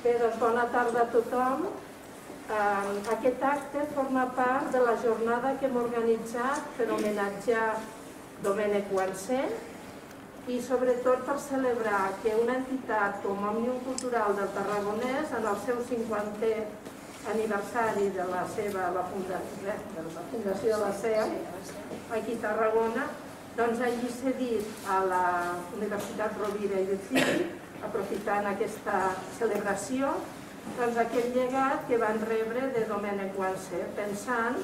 Bé, doncs bona tarda a tothom. Eh, aquest acte forma part de la jornada que hem organitzat per homenatjar Domènec Guansé i sobretot per celebrar que una entitat com Òmnium Cultural del Tarragonès en el seu 50è aniversari de la seva la fundació, de la fundació de la SEA aquí a Tarragona doncs hagi cedit a la Universitat Rovira i Virgili aprofitant aquesta celebració, doncs aquest llegat que van rebre de Domènec Guansé, pensant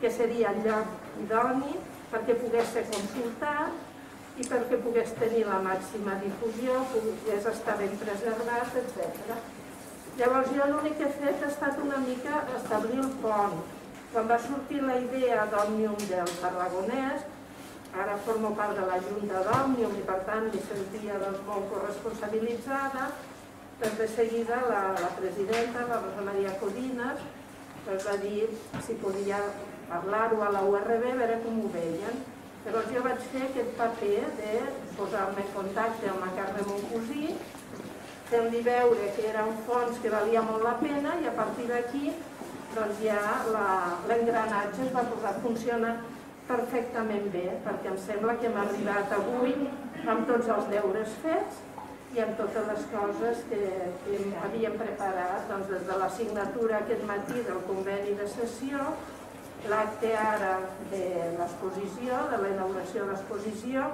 que seria el lloc idoni perquè pogués ser consultat i perquè pogués tenir la màxima difusió, pogués estar ben preservat, etc. Llavors jo l'únic que he fet ha estat una mica establir el pont. Quan va sortir la idea d'Òmnium del Tarragonès, ara formo part de la Junta d'Òmnium i per tant mi sentia doncs, molt corresponsabilitzada, doncs de seguida la, la presidenta, la Rosa Maria Codines, doncs va dir si podia parlar-ho a la URB, a veure com ho veien. Llavors jo vaig fer aquest paper de posar-me en contacte amb la Carme Moncosí, fent-li veure que era un fons que valia molt la pena i a partir d'aquí doncs ja l'engranatge es va posar a funcionar perfectament bé, perquè em sembla que hem arribat avui amb tots els deures fets i amb totes les coses que, havíem preparat. Doncs, des de la signatura aquest matí del conveni de sessió, l'acte ara de l'exposició, de la inauguració de l'exposició,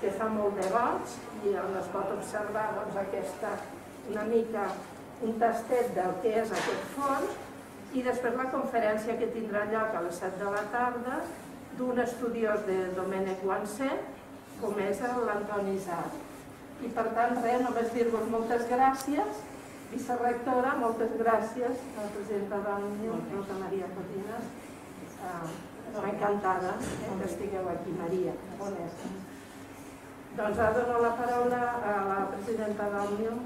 que fa molt de goig i on es pot observar doncs, aquesta, una mica un tastet del que és aquest fons. I després la conferència que tindrà lloc a les 7 de la tarda d'un estudiós de Domènec Guansé, com és l'Antoni Isaac. I per tant, res, només dir-vos moltes gràcies, vicerrectora, moltes gràcies a la presidenta d'Òmnium, Rosa Maria Cotines. Uh, encantada que estigueu aquí, Maria. On? Doncs ara dono la paraula a la presidenta d'Òmnium,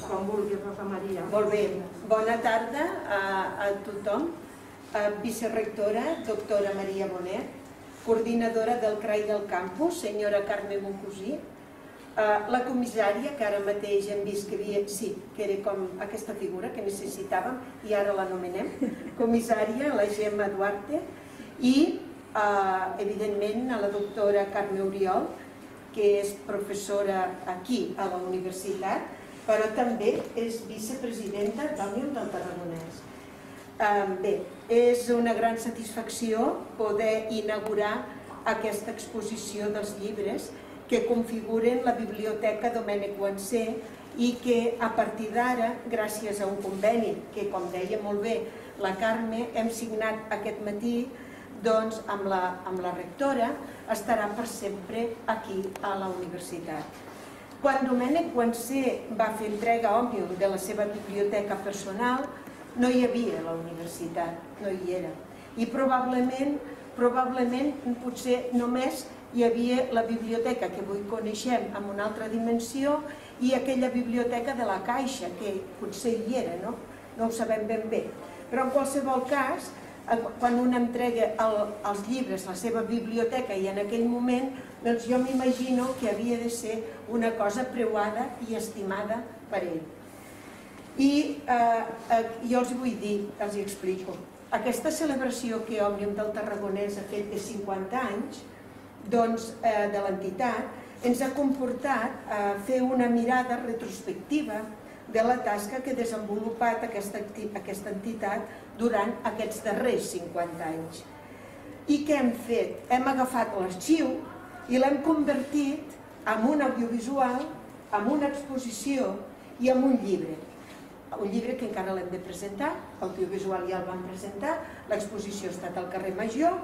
quan vulgui, Rosa Maria. Molt bé. Bona tarda a, a tothom eh, vicerrectora, doctora Maria Bonet, coordinadora del CRAI del campus, senyora Carme Moncosí, eh, la comissària, que ara mateix hem vist que havia, sí, que era com aquesta figura que necessitàvem i ara l'anomenem, comissària, la Gemma Duarte, i eh, evidentment a la doctora Carme Oriol, que és professora aquí a la universitat, però també és vicepresidenta d'Òmnium del Tarragonès. Bé, és una gran satisfacció poder inaugurar aquesta exposició dels llibres que configuren la Biblioteca Domènec Guansé i que a partir d'ara, gràcies a un conveni que, com deia molt bé la Carme, hem signat aquest matí doncs, amb, la, amb la rectora, estarà per sempre aquí a la universitat. Quan Domènec Guansé va fer entrega a Òmnium de la seva biblioteca personal, no hi havia la universitat, no hi era. I probablement, probablement potser només hi havia la biblioteca que avui coneixem amb una altra dimensió i aquella biblioteca de la Caixa, que potser hi era, no? No ho sabem ben bé. Però en qualsevol cas, eh, quan un entrega el, els llibres, la seva biblioteca, i en aquell moment, doncs jo m'imagino que havia de ser una cosa preuada i estimada per ell. I eh, eh, jo els vull dir, els hi explico, aquesta celebració que Òmnium del Tarragonès ha fet de 50 anys doncs, eh, de l'entitat ens ha comportat a eh, fer una mirada retrospectiva de la tasca que ha desenvolupat aquesta, aquesta entitat durant aquests darrers 50 anys. I què hem fet? Hem agafat l'arxiu i l'hem convertit en un audiovisual, en una exposició i en un llibre un llibre que encara l'hem de presentar, audiovisual ja el vam presentar, l'exposició ha estat al carrer Major,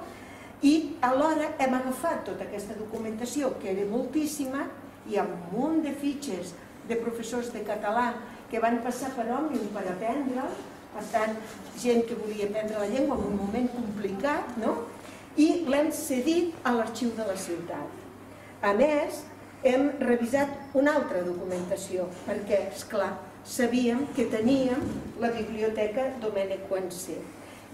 i alhora hem agafat tota aquesta documentació, que era moltíssima, i amb un munt de fitxes de professors de català que van passar per Òmnium per aprendre, per tant, gent que volia aprendre la llengua en un moment complicat, no? i l'hem cedit a l'arxiu de la ciutat. A més, hem revisat una altra documentació, perquè, és clar, sabíem que teníem la biblioteca Domènec Quansé.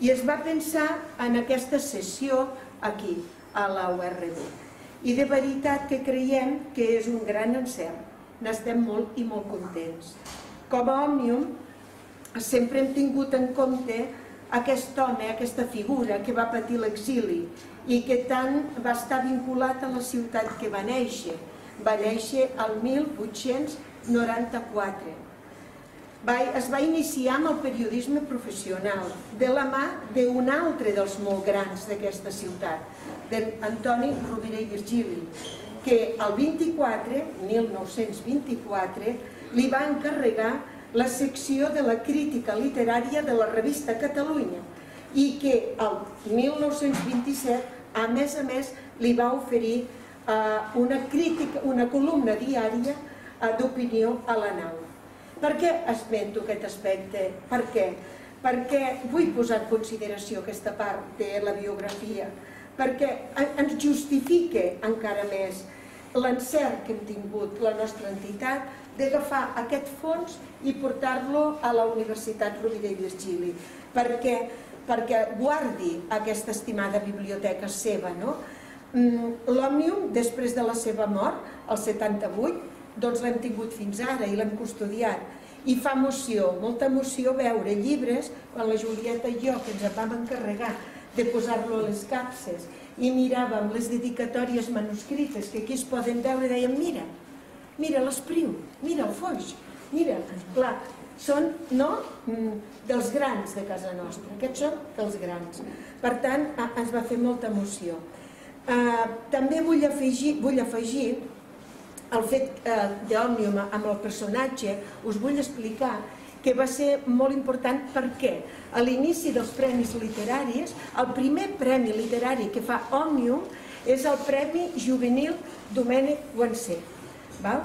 I es va pensar en aquesta sessió aquí, a la URB. I de veritat que creiem que és un gran encert. N'estem molt i molt contents. Com a Òmnium sempre hem tingut en compte aquest home, aquesta figura que va patir l'exili i que tant va estar vinculat a la ciutat que va néixer. Va néixer el 1894. Va, es va iniciar amb el periodisme professional de la mà d'un altre dels molt grans d'aquesta ciutat, d'Antoni Rovira i Virgili, que el 24, 1924, li va encarregar la secció de la crítica literària de la revista Catalunya i que el 1927, a més a més, li va oferir eh, una, crítica, una columna diària eh, d'opinió a la nau. Per què esmento aquest aspecte? Per què? Perquè vull posar en consideració aquesta part de la biografia, perquè ens justifica encara més l'encert que hem tingut la nostra entitat d'agafar aquest fons i portar-lo a la Universitat Rovira i Virgili, perquè, perquè guardi aquesta estimada biblioteca seva. No? Mm, L'Òmnium, després de la seva mort, el 78, doncs l'hem tingut fins ara i l'hem custodiat. I fa emoció, molta emoció veure llibres, quan la Julieta i jo, que ens vam encarregar de posar-lo a les capses, i miràvem les dedicatòries manuscrites que aquí es poden veure i dèiem, mira, mira l'espriu, mira el foix, mira, clar, són no, mm, dels grans de casa nostra, aquests són dels grans. Per tant, ens va fer molta emoció. Eh, també vull afegir, vull afegir el fet eh, d'Òmnium amb el personatge, us vull explicar que va ser molt important perquè a l'inici dels premis literaris, el primer premi literari que fa Òmnium és el Premi Juvenil Domènec Guancé. Val?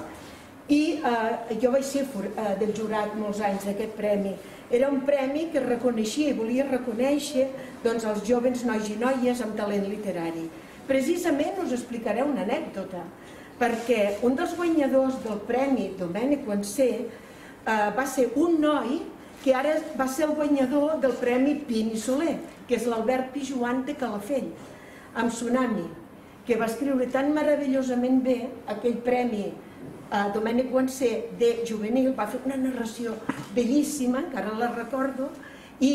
I eh, jo vaig ser eh, del jurat molts anys d'aquest premi. Era un premi que reconeixia i volia reconèixer doncs, els joves nois i noies amb talent literari. Precisament us explicaré una anècdota, perquè un dels guanyadors del Premi Domènec Guancé eh, va ser un noi que ara va ser el guanyador del Premi Pini Soler, que és l'Albert Pijuan de Calafell, amb Tsunami, que va escriure tan meravellosament bé aquell premi eh, Domènec Guancé de juvenil, va fer una narració bellíssima, encara la recordo, i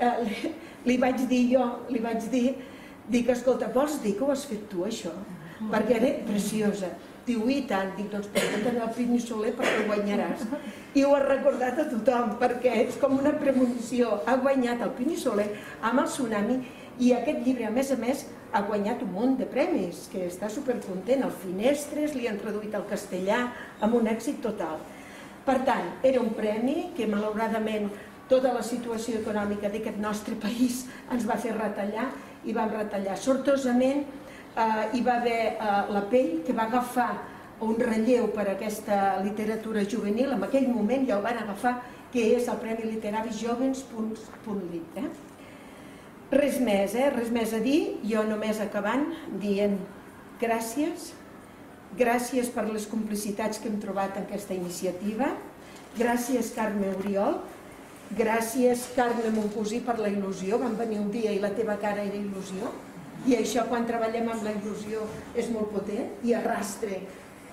eh, li, li vaig dir jo, li vaig dir, dic, escolta, vols dir que ho has fet tu, això? Perquè era preciosa. Diu, i tant, dic, doncs porta't al Pini Soler perquè guanyaràs. I ho ha recordat a tothom, perquè és com una premonició. Ha guanyat el Pini Soler amb el Tsunami i aquest llibre, a més a més, ha guanyat un munt de premis, que està supercontent. El Finestres li han traduït al castellà amb un èxit total. Per tant, era un premi que malauradament tota la situació econòmica d'aquest nostre país ens va fer retallar i vam retallar. Sortosament, eh, hi va haver eh, la pell que va agafar un relleu per a aquesta literatura juvenil, en aquell moment ja el van agafar, que és el Premi Literari Jovens.lit. Eh? Res més, eh? res més a dir, jo només acabant dient gràcies, gràcies per les complicitats que hem trobat en aquesta iniciativa, gràcies Carme Oriol, gràcies Carme Moncosí per la il·lusió, van venir un dia i la teva cara era il·lusió, i això quan treballem amb la il·lusió és molt potent i arrastre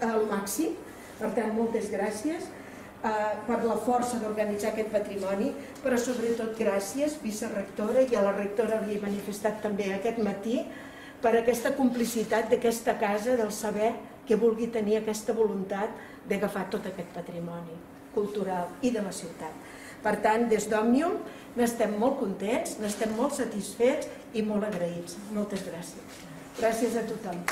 al màxim. Per tant, moltes gràcies eh, per la força d'organitzar aquest patrimoni, però sobretot gràcies, vicerectora, i a la rectora havia manifestat també aquest matí, per aquesta complicitat d'aquesta casa, del saber que vulgui tenir aquesta voluntat d'agafar tot aquest patrimoni cultural i de la ciutat. Per tant, des d'Òmnium n'estem molt contents, n'estem molt satisfets i molt agraïts. Moltes gràcies. Gràcies a tothom.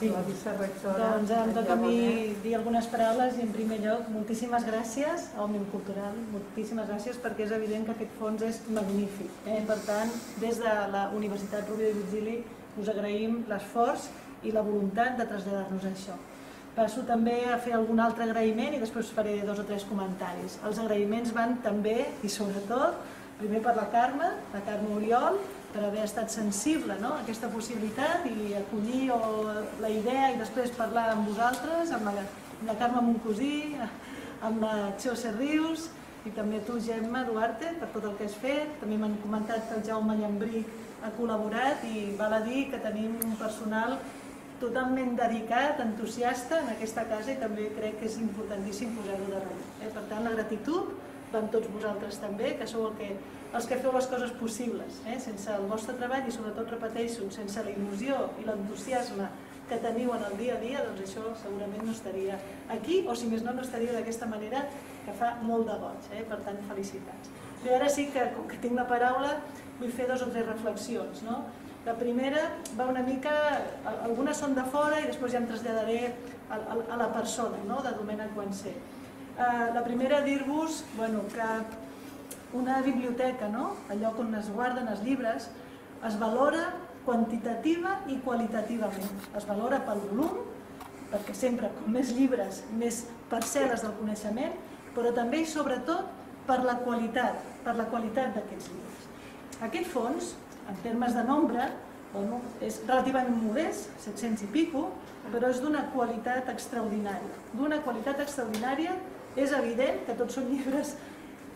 Sí. la vicerectora. Doncs em toca a mi dir algunes paraules i en primer lloc moltíssimes gràcies a Òmnium Cultural, moltíssimes gràcies perquè és evident que aquest fons és magnífic. Eh? Per tant, des de la Universitat Rovira i Virgili us agraïm l'esforç i la voluntat de traslladar-nos això. Passo també a fer algun altre agraïment i després faré dos o tres comentaris. Els agraïments van també i sobretot, primer per la Carme, la Carme Oriol, per haver estat sensible no? a aquesta possibilitat i acollir o, la idea i després parlar amb vosaltres, amb la, amb la Carme Moncosí, amb la Txó Serrius i també tu, Gemma Duarte, per tot el que has fet. També m'han comentat el Jaume Llambrí ha col·laborat i val a dir que tenim un personal totalment dedicat, entusiasta en aquesta casa i també crec que és importantíssim posar-ho de relleu. Eh? Per tant, la gratitud va tots vosaltres també, que sou el que, els que feu les coses possibles. Eh? Sense el vostre treball i sobretot, repeteixo, sense la il·lusió i l'entusiasme que teniu en el dia a dia, doncs això segurament no estaria aquí, o si més no, no estaria d'aquesta manera que fa molt de goig. Eh? Per tant, felicitats. I ara sí que, com que tinc la paraula, vull fer dos o tres reflexions. No? La primera va una mica, algunes són de fora i després ja em traslladaré a, a, a la persona no? de Domènec Guancé. Uh, la primera dir-vos bueno, que una biblioteca, no? el lloc on es guarden els llibres, es valora quantitativa i qualitativament. Es valora pel volum, perquè sempre com més llibres, més parcel·les del coneixement, però també i sobretot per la qualitat, per la qualitat d'aquests llibres. Aquest fons, en termes de nombre, bueno, és relativament modest, 700 i pico, però és d'una qualitat extraordinària. D'una qualitat extraordinària és evident que tots són llibres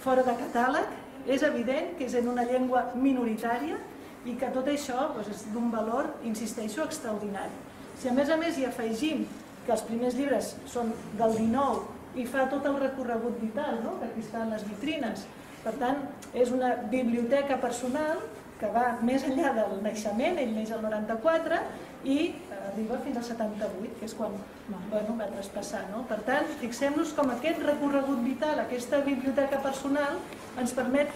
fora de catàleg, és evident que és en una llengua minoritària i que tot això doncs, és d'un valor, insisteixo, extraordinari. Si a més a més hi afegim que els primers llibres són del 19 i fa tot el recorregut vital, no? que aquí estan les vitrines, per tant, és una biblioteca personal que va més enllà del naixement, ell neix el 94, i arriba fins al 78, que és quan bueno, va traspassar. No? Per tant, fixem-nos com aquest recorregut vital, aquesta biblioteca personal, ens permet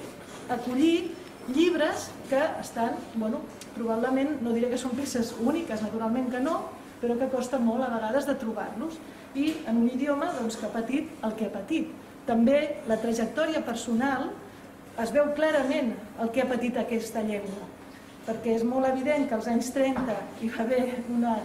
acollir llibres que estan, bueno, probablement, no diré que són peces úniques, naturalment que no, però que costa molt a vegades de trobar-los. I en un idioma doncs, que ha patit el que ha patit. També la trajectòria personal es veu clarament el que ha patit aquesta llengua, perquè és molt evident que als anys 30 hi va haver una,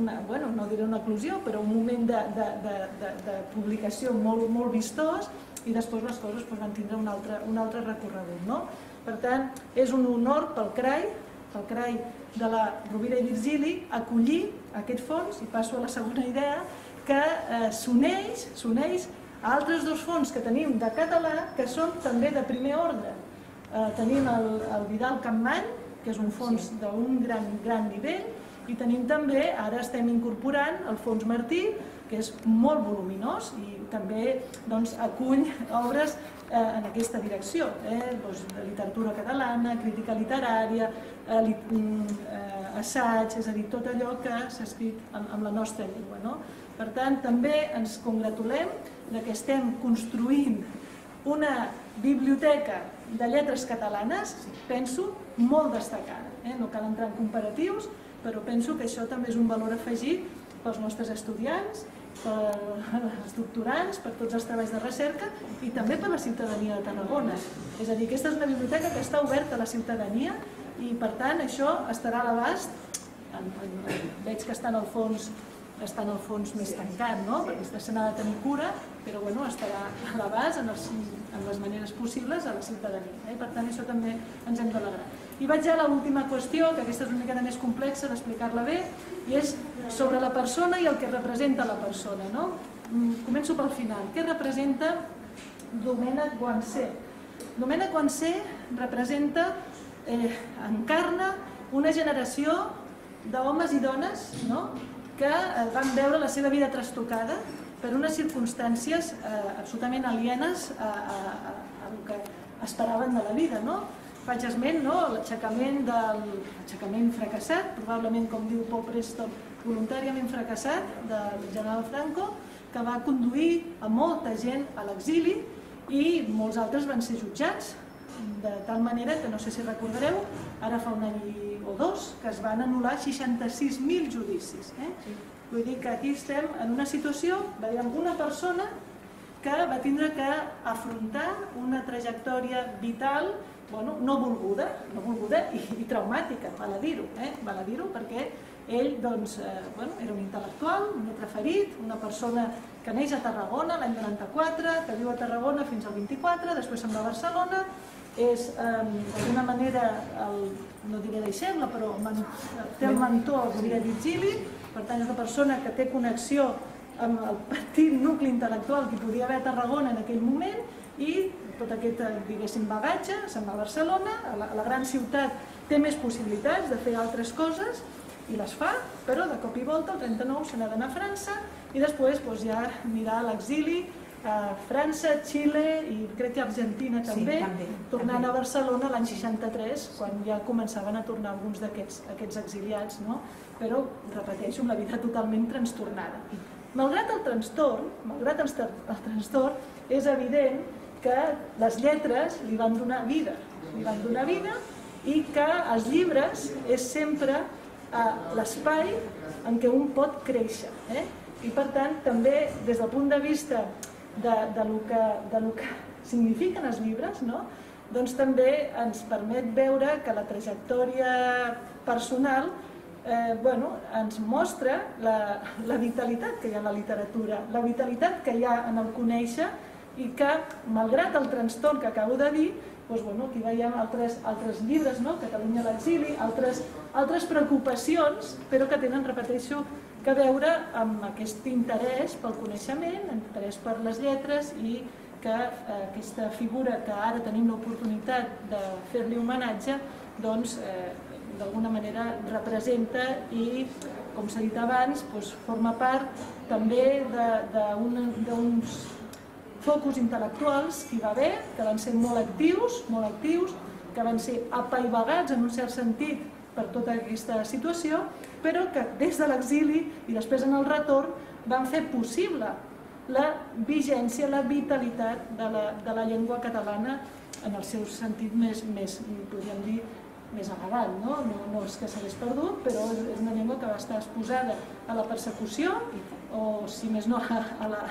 una bueno, no diré una eclosió, però un moment de, de, de, de, de publicació molt, molt vistós i després les coses doncs, van tindre un altre, un altre recorregut. No? Per tant, és un honor pel CRAI, pel CRAI de la Rovira i Virgili, acollir aquest fons, i passo a la segona idea, que eh, s'uneix a altres dos fons que tenim de català que són també de primer ordre. Eh, tenim el, el Vidal Campmany, que és un fons sí. d'un gran, gran nivell, i tenim també, ara estem incorporant el fons Martí, que és molt voluminós i també doncs, acull obres eh, en aquesta direcció, eh, doncs, de literatura catalana, crítica literària, eh, li, mm, eh, assaig, és a dir, tot allò que s'ha escrit amb, amb la nostra llengua. No? Per tant, també ens congratulem que estem construint una biblioteca de lletres catalanes, penso, molt destacada. Eh? No cal entrar en comparatius, però penso que això també és un valor afegit pels nostres estudiants, pels doctorants, per tots els treballs de recerca i també per la ciutadania de Tarragona. És a dir, aquesta és una biblioteca que està oberta a la ciutadania i per tant això estarà a l'abast, veig que està en el fons està en el fons més tancat, no? perquè se n'ha de tenir cura, però bueno, estarà a l'abast en, els, en les maneres possibles a la ciutadania. Eh? Per tant, això també ens hem d'alegrar. I vaig a l'última qüestió, que aquesta és una mica més complexa d'explicar-la bé, i és sobre la persona i el que representa la persona. No? Mm, començo pel final. Què representa Domènec Guancé? Domènec Guancé representa, eh, encarna una generació d'homes i dones no? Que eh, van veure la seva vida trastocada per unes circumstàncies eh, absolutament alienes a, a, a, a el que esperaven de la vida. No? Faig esment no? l'aixecament del fracassat, probablement com diu Paul Preston, voluntàriament fracassat del general Franco, que va conduir a molta gent a l'exili i molts altres van ser jutjats, de tal manera que no sé si recordareu, ara fa un any o dos, que es van anul·lar 66.000 judicis. Eh? Vull dir que aquí estem en una situació, amb una persona que va tindre que afrontar una trajectòria vital bueno, no volguda, no volguda i, i traumàtica, val a dir-ho, eh? val a dir-ho perquè ell doncs, eh, bueno, era un intel·lectual, un preferit, una persona que neix a Tarragona l'any 94, que viu a Tarragona fins al 24, després se'n va a Barcelona, és eh, d'alguna manera, el, no diré deixeble, però man, té el mentor Rovira Virgili, per tant és una persona que té connexió amb el petit nucli intel·lectual que podia haver a Tarragona en aquell moment i tot aquest, eh, diguéssim, bagatge, se'n va a Barcelona, a la, a la gran ciutat té més possibilitats de fer altres coses i les fa, però de cop i volta el 39 se n'ha d'anar a França i després doncs, ja anirà a l'exili a França, Xile i crec que Argentina també, sí, també tornant també. a Barcelona l'any 63, quan ja començaven a tornar alguns d'aquests aquests exiliats, no? però, repeteixo, amb la vida totalment trastornada. Malgrat el trastorn, malgrat el, el trastorn, és evident que les lletres li van donar vida, li van donar vida i que els llibres és sempre eh, l'espai en què un pot créixer. Eh? I per tant, també des del punt de vista de, de, lo, que, de lo que signifiquen els llibres, no? doncs també ens permet veure que la trajectòria personal eh, bueno, ens mostra la, la vitalitat que hi ha en la literatura, la vitalitat que hi ha en el conèixer i que, malgrat el trastorn que acabo de dir, doncs, bueno, aquí veiem altres, altres llibres, no? Catalunya a l'exili, altres, altres preocupacions, però que tenen, repeteixo, que veure amb aquest interès pel coneixement, interès per les lletres i que eh, aquesta figura que ara tenim l'oportunitat de fer-li homenatge, doncs, eh, d'alguna manera representa i, com s'ha dit abans, doncs, forma part també d'uns focus intel·lectuals que hi va haver, que van ser molt actius, molt actius, que van ser apaivagats en un cert sentit per tota aquesta situació, però que des de l'exili i després en el retorn van fer possible la vigència, la vitalitat de la, de la llengua catalana en el seu sentit més, més podríem dir, més elegant, no? no? No és que s'hagués perdut, però és una llengua que va estar exposada a la persecució, o si més no, a la,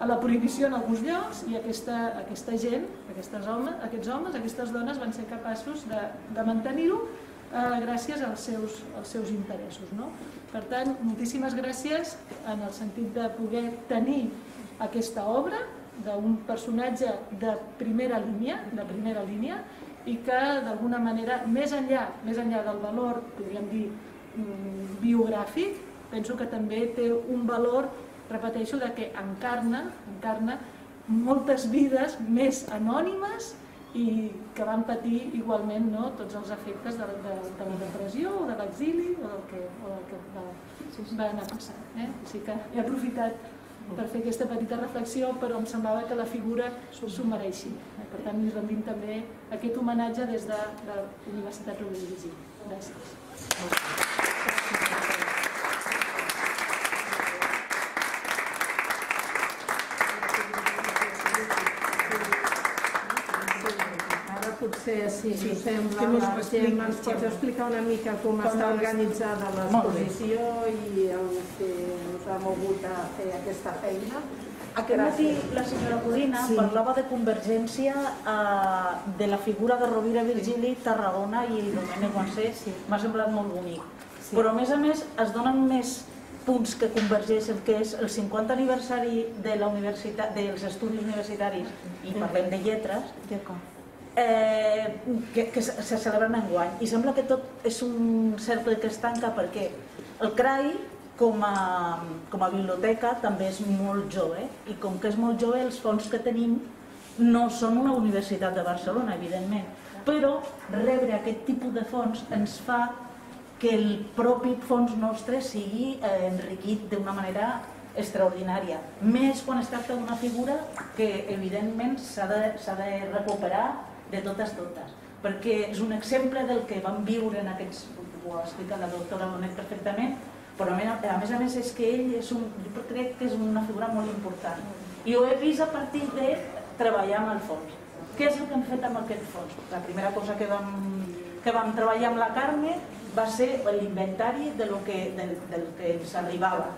a la prohibició en alguns llocs, i aquesta, aquesta gent, aquestes homes, aquests homes, aquestes dones van ser capaços de, de mantenir-ho eh, gràcies als seus, als seus interessos. No? Per tant, moltíssimes gràcies en el sentit de poder tenir aquesta obra d'un personatge de primera línia, de primera línia, i que d'alguna manera, més enllà, més enllà del valor, podríem dir, mm, biogràfic, penso que també té un valor, repeteixo, de que encarna, encarna moltes vides més anònimes i que van patir igualment no, tots els efectes de, de, de la depressió o de l'exili o del que, o del que va, va anar passant. Eh? Així que he aprofitat per fer aquesta petita reflexió, però em semblava que la figura s'ho mereixi. Per tant, li rendim també aquest homenatge des de la Universitat Rovira i Virgili. Gràcies. Potser, si sí, us sembla, la Gemma ens pots explicar una mica com, com està organitzada l'exposició i el que us ha mogut a fer aquesta feina. Aquest matí la senyora Codina sí. parlava de convergència eh, de la figura de Rovira Virgili, Tarragona i Domènec Guancé. Sí. M'ha semblat molt bonic. Sí. Però a més a més es donen més punts que convergeixen, que és el 50 aniversari de la universitat, dels estudis universitaris, i parlem de lletres, eh, que, que se celebren enguany. I sembla que tot és un cercle que es tanca perquè el CRAI, com a, com a biblioteca, també és molt jove i com que és molt jove, els fons que tenim no són una universitat de Barcelona, evidentment, però rebre aquest tipus de fons ens fa que el propi fons nostre sigui eh, enriquit d'una manera extraordinària. Més quan es tracta d'una figura que evidentment s'ha de, de recuperar de totes totes, perquè és un exemple del que vam viure en aquests, ho ha explicat la doctora Bonet perfectament, però a més a més és que ell és un, jo crec que és una figura molt important. I ho he vist a partir de treballar amb el fons. Què és el que hem fet amb aquest fons? La primera cosa que vam, que vam treballar amb la Carme va ser l'inventari de lo que, del, del que ens arribava.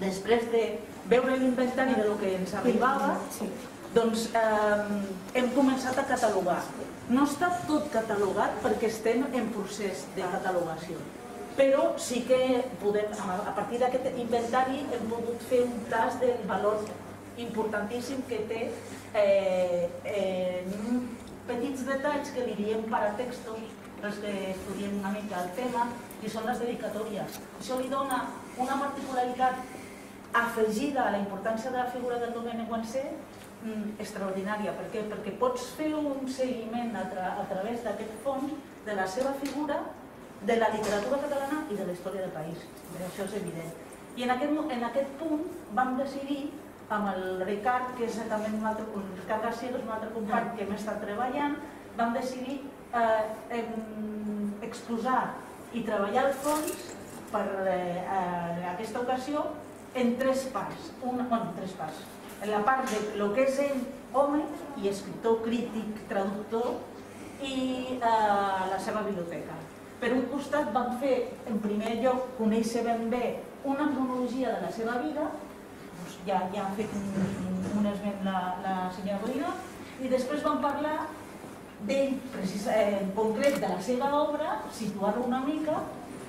Després de veure l'inventari de lo que ens arribava, doncs eh, hem començat a catalogar. No està tot catalogat perquè estem en procés de catalogació, però sí que podem, a partir d'aquest inventari hem pogut fer un tas del valor importantíssim que té eh, eh, petits detalls que li diem paratextos, els que estudiem una mica el tema, i són les dedicatòries. Això li dona una particularitat afegida a la importància de la figura del Domènec Guancé extraordinària. Per què? Perquè pots fer un seguiment a, tra a través d'aquest fons de la seva figura, de la literatura catalana i de la història del país. Bé, això és evident. I en aquest, en aquest punt vam decidir amb el Ricard, que és també un altre, el Ricard Garcia, que és un altre company que hem estat treballant, vam decidir eh, exposar i treballar el fons per eh, en aquesta ocasió en tres parts. Una, bueno, tres parts. En la part de lo que és ell, home, i escriptor, crític, traductor, i eh, la seva biblioteca. Per un costat vam fer, en primer lloc, conèixer ben bé una cronologia de la seva vida, doncs ja, ja ha fet un, un esment la, la senyora Godina, i després vam parlar d'ell, eh, en concret de la seva obra, situar-lo una mica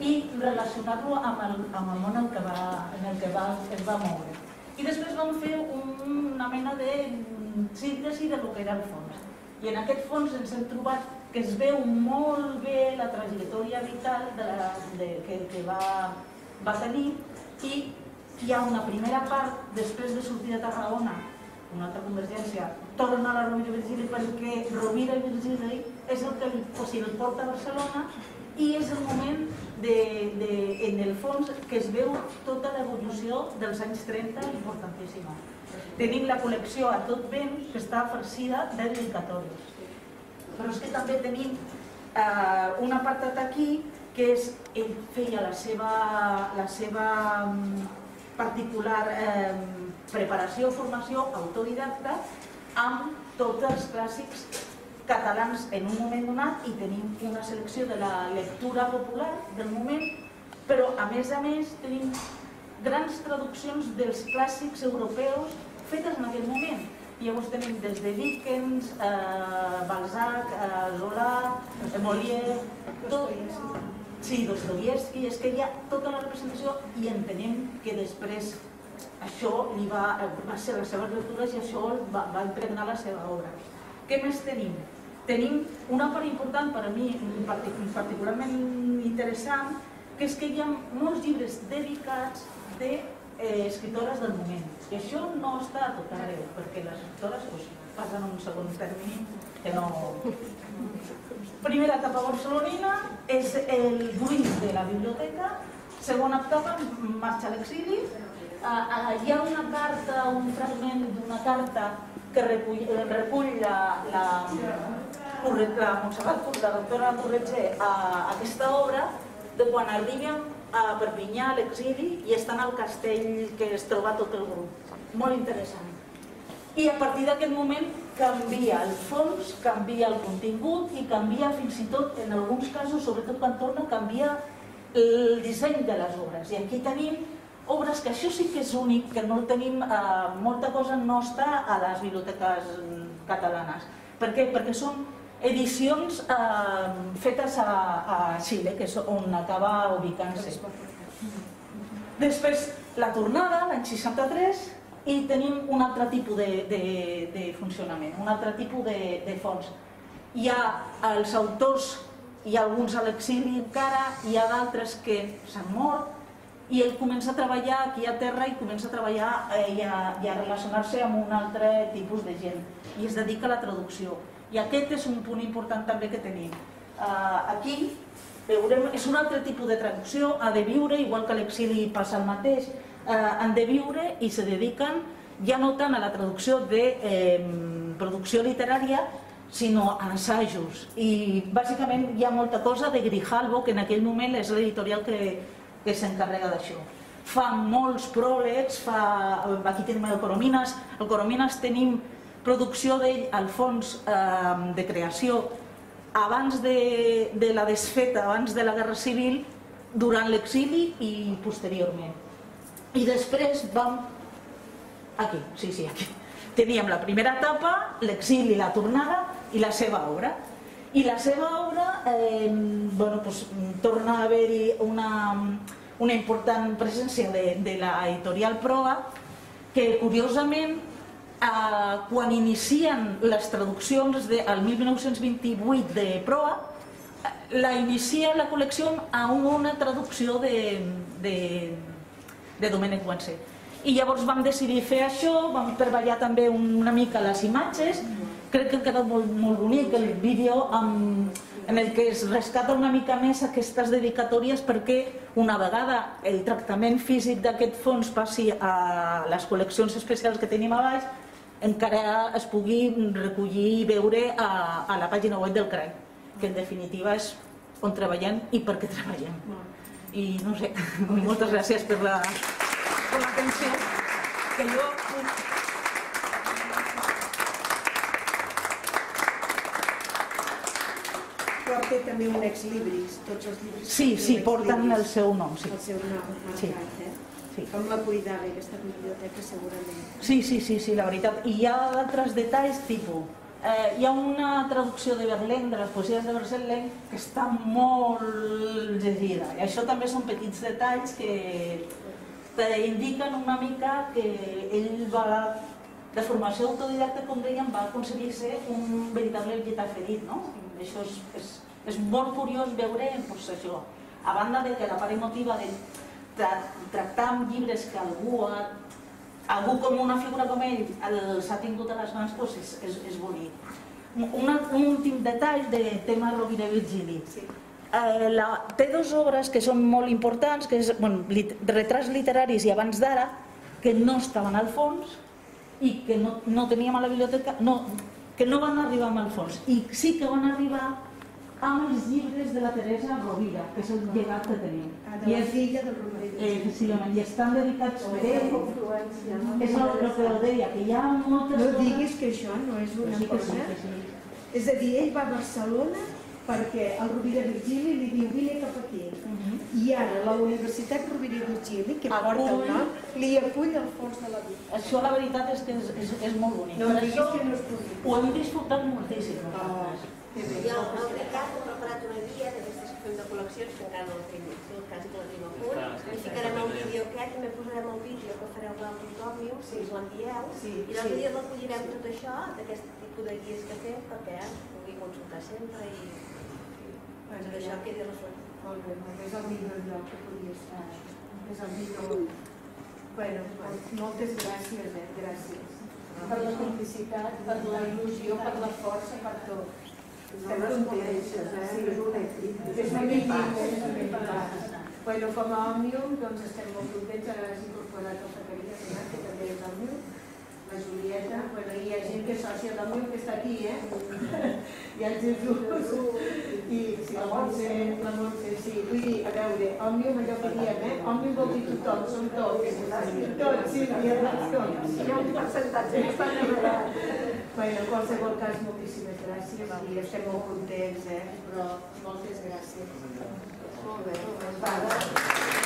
i relacionar-lo amb, el, amb el món en, que va, en el que va, es va moure. I després vam fer un, una mena de síntesi de lo que era el fons. I en aquest fons ens hem trobat que es veu molt bé la trajectòria vital de la, de, que, que va, va tenir i hi ha una primera part, després de sortir de Tarragona, una altra convergència, torna a la Rovira Virgili perquè Rovira Virgili és el que li, o sigui, el porta a Barcelona i és el moment de, de, en el fons que es veu tota l'evolució dels anys 30 importantíssima. Tenim la col·lecció a tot vent que està farcida de dedicatòries. Però és que també tenim eh, un apartat aquí que és, ell feia la seva, la seva mm, particular eh, preparació o formació autodidacta amb tots els clàssics catalans en un moment donat i tenim una selecció de la lectura popular del moment, però a més a més tenim grans traduccions dels clàssics europeus fetes en aquell moment. Llavors tenim des de Dickens, eh, Balzac, eh, Zola, Molière, tot, sí, Dostoyevsky, és que hi ha tota la representació i entenem que després això li va, va ser les seves lectures i això va, va impregnar la seva obra. Què més tenim? Tenim una part important per a mi, particularment interessant, que és que hi ha molts llibres dedicats de eh, del moment. I això no està a tot arreu, perquè les escritores pues, passen un segon termini que no... Primera etapa barcelonina és el buit de la biblioteca, segona etapa marxa a l'exili, uh, hi ha una carta, un fragment d'una carta que recull, recull la, la, la Montserrat, la doctora Corretger, a aquesta obra de quan arriben a Perpinyà, a l'exili, i estan al castell que es troba tot el grup. Molt interessant. I a partir d'aquest moment canvia el fons, canvia el contingut i canvia fins i tot, en alguns casos, sobretot quan torna, canvia el disseny de les obres. I aquí tenim obres que això sí que és únic, que no tenim, eh, molta cosa no està a les biblioteques catalanes. Per què? Perquè són edicions eh, fetes a, a Xile, que és on acaba ubicant-se. Després, la tornada, l'any 63, i tenim un altre tipus de, de, de funcionament, un altre tipus de, de fons. Hi ha els autors, hi ha alguns a l'exili encara, hi ha d'altres que s'han mort, i ell comença a treballar aquí a terra i comença a treballar eh, i a, a relacionar-se amb un altre tipus de gent i es dedica a la traducció. I aquest és un punt important també que tenim. Uh, aquí veurem, és un altre tipus de traducció, ha de viure, igual que l'exili passa el mateix, uh, han de viure i se dediquen ja no tant a la traducció de eh, producció literària, sinó a assajos. I bàsicament hi ha molta cosa de Grijalbo, que en aquell moment és l'editorial que, que s'encarrega d'això. Fa molts pròlegs, fa... aquí tenim el Coromines, el Coromines tenim producció d'ell al fons eh, de creació abans de, de la desfeta, abans de la Guerra Civil, durant l'exili i posteriorment. I després vam... Aquí, sí, sí, aquí. Teníem la primera etapa, l'exili, la tornada i la seva obra. I la seva obra, eh, bueno, pues, torna a haver-hi una, una important presència de, de la editorial Proa, que curiosament, eh, quan inicien les traduccions del 1928 de Proa, la inicia la col·lecció a una traducció de, de, de Domènec Guansé. i llavors vam decidir fer això, vam treballar també una mica les imatges, crec que ha quedat molt, molt bonic el vídeo amb, en el que es rescata una mica més aquestes dedicatòries perquè una vegada el tractament físic d'aquest fons passi a les col·leccions especials que tenim a baix, encara es pugui recollir i veure a, a la pàgina web del CRAI, que en definitiva és on treballem i per què treballem. I no sé, moltes gràcies per la, per l'atenció que jo Porta també un ex-libris, tots els llibres. Sí, sí, porten el seu nom, sí. El seu nom Sí. marcat, eh? Sí. Com la cuidava aquesta biblioteca segurament. Sí, sí, sí, sí, la veritat. I hi ha d'altres detalls, tipus, eh, hi ha una traducció de Verlaine, de les poesies de Verlaine, que està molt llegida. I això també són petits detalls que t'indiquen una mica que ell va, de formació autodidacta, com dèiem, va aconseguir ser un veritable lletaferit, no? Això és, és, és molt curiós veure, doncs això, a banda de que la part emotiva de tra tractar amb llibres que algú ha algú com una figura com ell els ha tingut a les mans doncs és, és, és bonic. Un, un últim detall de tema Rovira Virgili. Sí. Eh, la, té dues obres que són molt importants, que és bueno, lit, retrats literaris i abans d'ara, que no estaven al fons i que no, no teníem a la biblioteca, no, que no van arribar amb el fons. I sí que van arribar amb els llibres de la Teresa Rovira, que és el llegat que tenim. Ah, I de la és, filla del Romer. eh, efectivament, i estan dedicats per ell. És el, el que deia, que hi ha moltes No diguis que això no és una cosa... És a dir, ell va a Barcelona perquè el Rovira Virgili li diu vine cap aquí. I ara la Universitat Rovira Virgili, que porta el Acull. nom, li acull al fons de la vida. Això la veritat és que és, és, és molt bonic. No Per això que no és bonic. ho hem disfrutat moltíssim. Oh, que bé. Jo, el Ricard, ha preparat una guia d'aquestes que fem de col·leccions, que encara no la tenim, en tot cas que la tenim a punt. I ficarem el vídeo aquest, també posarem el vídeo que fareu vosaltres d'Òmnium, si us l'envieu. Sí, I l'altre sí. dia recollirem tot això, d'aquest tipus de guies que fem, perquè eh, pugui consultar sempre i Bueno, tot això quedi reflectit. Molt bé, molt bé, és el millor lloc que podia estar. És el millor. Bueno, moltes gràcies, eh? Gràcies. Per la complicitat, per la il·lusió, per la força, per tot. Estem contents, eh? Sí, és un èxit. És un èxit, és un èxit. Bueno, com a Òmnium, doncs estem molt contents. Ara has incorporat el Zacarías, que també és Òmnium. La Julieta, bueno, hi ha gent que és sòcia d'Òmnium que està aquí, eh? Hi ha el Jesús. I sí, la Montse, la Montse, sí. Vull dir, a veure, Òmnium, allò que diem, eh? Òmnium vol dir tothom, som tots. Tots, sí, hi ha tots. Hi ha un percentatge bastant elevat. Bueno, en qualsevol cas, moltíssimes gràcies i estem molt contents, eh? Però moltes gràcies. Molt bé, molt bé.